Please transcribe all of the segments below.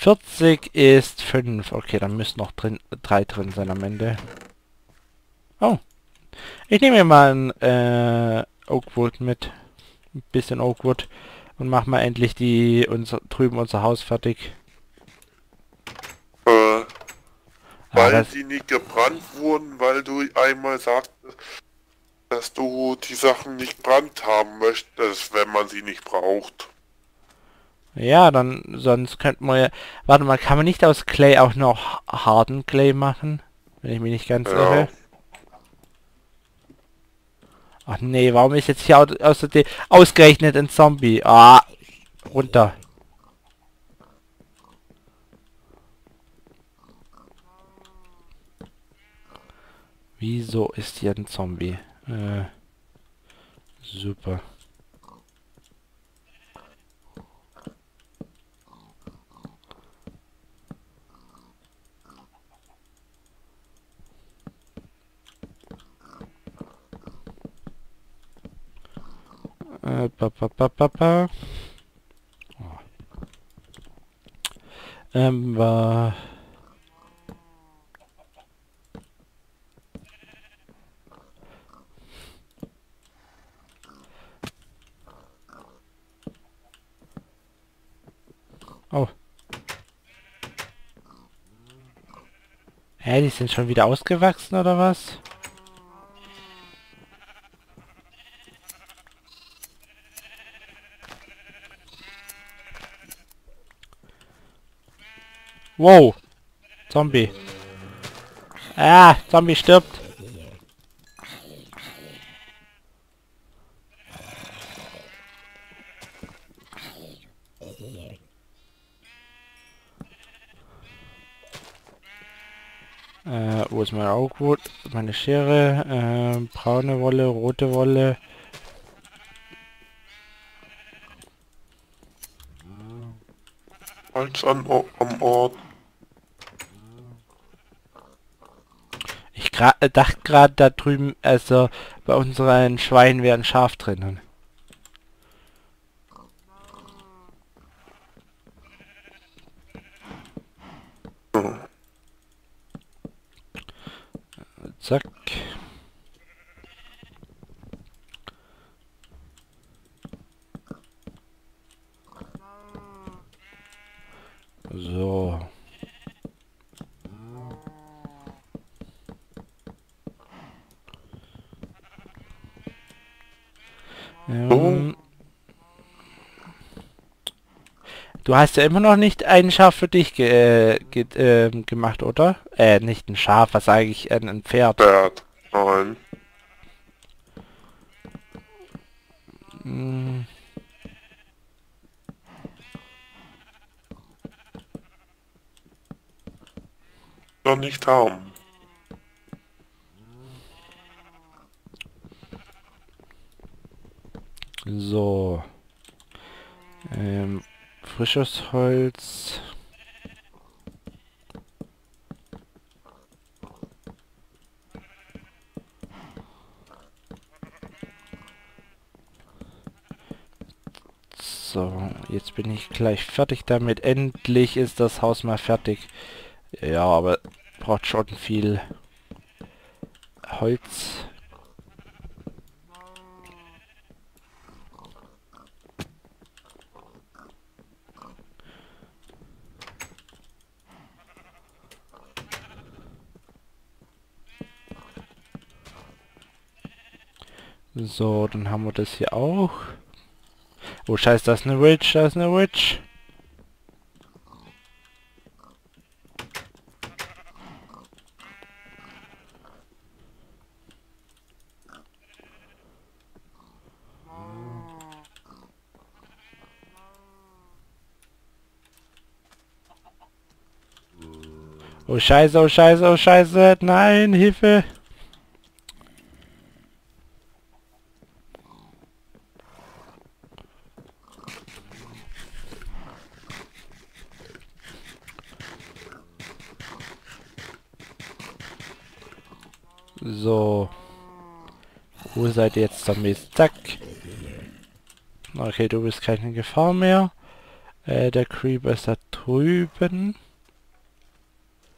40 ist 5. Okay, dann müssen noch drin, drei drin sein am Ende. Oh. Ich nehme mir mal ein äh, Oakwood mit. Ein bisschen Oakwood. Und mach mal endlich die unser, drüben unser Haus fertig. Äh, weil das- die nicht gebrannt wurden, weil du einmal sagtest, dass du die Sachen nicht brannt haben möchtest, wenn man sie nicht braucht. Ja, dann sonst könnte man ja... Warte mal, kann man nicht aus Clay auch noch harten Clay machen? Wenn ich mich nicht ganz Ja. irre. Ach nee, warum ist jetzt hier au- außerdem ausgerechnet ein Zombie? Ah, runter. Wieso ist hier ein Zombie? Äh, super. Äh, ba, ba. Oh. Ähm, war... Oh. Hä, die sind schon wieder ausgewachsen oder was? Wow. Zombie. Ah, Zombie stirbt. Äh, wo ist mein Oakwood? Meine Schere, äh, braune Wolle, rote Wolle. An, O- am Ort. Ich gra äh, dachte gerade da drüben, also bei unseren Schweinen wäre Schaf drinnen. Zack. So. Ähm, du hast ja immer noch nicht ein Schaf für dich ge äh, ge ähm, gemacht, oder? Äh, nicht ein Schaf, was sage ich, ein, ein Pferd. Bert. Nein. Hm. Noch nicht haben. So. Ähm, frisches Holz. So, jetzt bin ich gleich fertig damit. Endlich ist das Haus mal fertig. Ja, aber braucht schon viel Holz. So, dann haben wir das hier auch. Oh scheiße, das ist eine Witch, das ist eine Witch. Oh scheiße, oh scheiße, oh scheiße, nein, Hilfe. So. Wo seid ihr jetzt Zombies? Zack. Okay, du bist keine Gefahr mehr. Äh, der Creeper ist da drüben.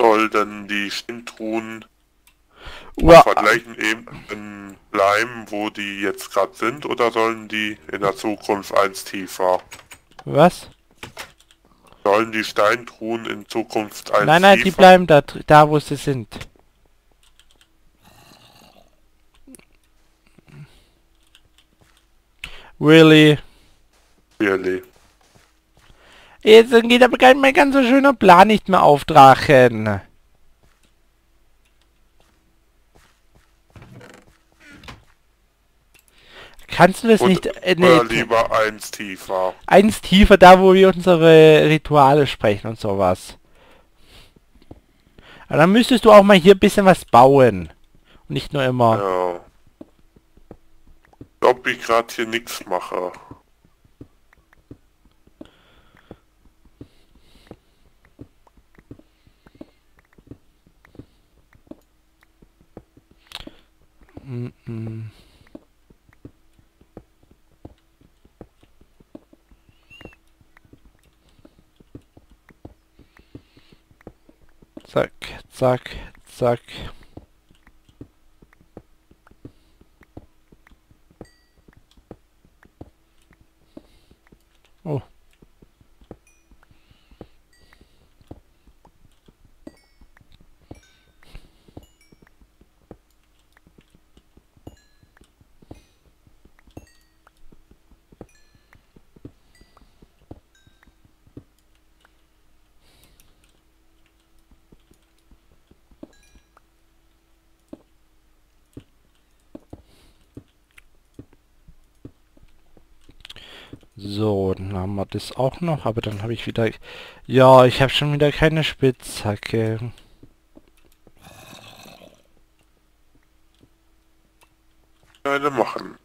Sollten die Stintruhen Uah, vergleichen eben bleiben, wo die jetzt gerade sind, oder sollen die in der Zukunft eins tiefer? was? Sollen die Steintruhen in Zukunft eins Nein, nein, die tiefer? bleiben da, da wo sie sind. Really? Really? Jetzt geht aber kein mein ganz so schöner Plan nicht mehr auf, Drachen. Kannst du das Und- nicht äh, Oder ne, lieber eins tiefer? eins tiefer, da wo wir unsere Rituale sprechen und sowas? Aber dann müsstest du auch mal hier ein bisschen was bauen. Und nicht nur immer... Ja. Ob ich gerade hier nichts mache. Zack, zack, zack. Oh. So, dann haben wir das auch noch, aber dann habe ich wieder... Ja, ich habe schon wieder keine Spitzhacke. Eine machen.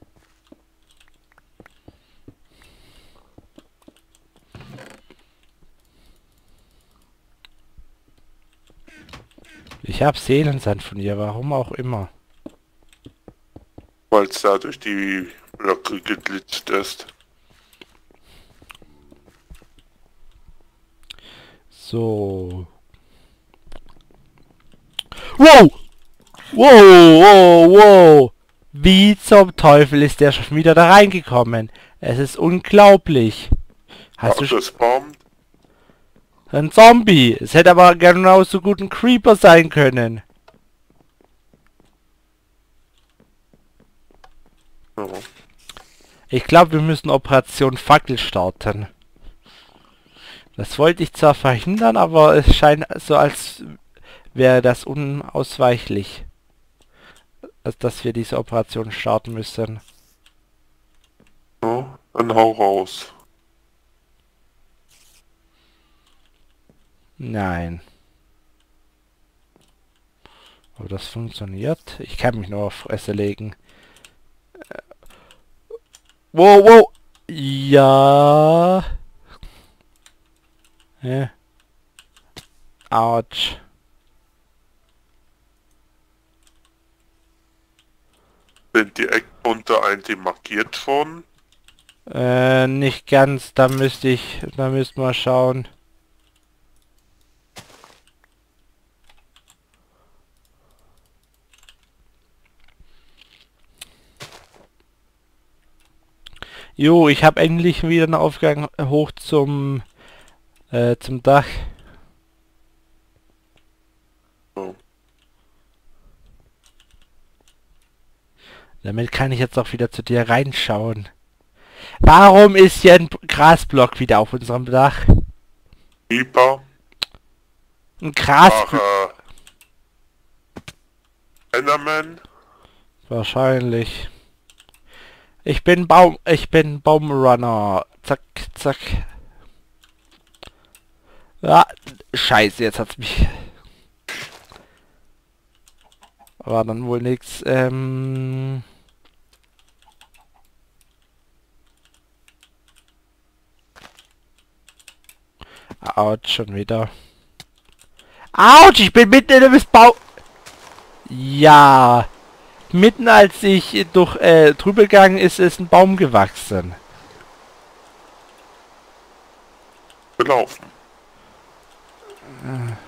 Ich habe Seelensand von ihr, warum auch immer. Weil es da durch die Blöcke geglitscht ist. So. Wow! Wow, wow, wow! Wie zum Teufel ist der schon wieder da reingekommen? Es ist unglaublich. Hast Ach, du schon ein Zombie? Es hätte aber genauso gut ein Creeper sein können. Ich glaube, wir müssen Operation Fackel starten. Das wollte ich zwar verhindern, aber es scheint so, als wäre das unausweichlich. Dass wir diese Operation starten müssen. ja. Dann hau raus. Nein. Aber das funktioniert. Ich kann mich nur auf Fresse legen. Äh, Wow, wow. Ja. Ja. Autsch. Sind die Eckpunkte eigentlich markiert schon? Äh, nicht ganz. Da müsste ich, da müssten wir schauen. Jo, ich habe endlich wieder einen Aufgang hoch zum äh, zum Dach. Damit kann ich jetzt auch wieder zu dir reinschauen. Warum ist hier ein Grasblock wieder auf unserem Dach? Keeper. Ein Grasblock. Äh, Enderman. Wahrscheinlich. Ich bin Baum, ich bin Baumrunner. Zack, zack. Ah, scheiße, jetzt hat's mich. War dann wohl nix. Ähm. Autsch, schon wieder. Autsch, ich bin mitten in einem Bau... Ja. Mitten als ich durch äh, drüber gegangen ist, ist ein Baum gewachsen. Gelaufen. Äh.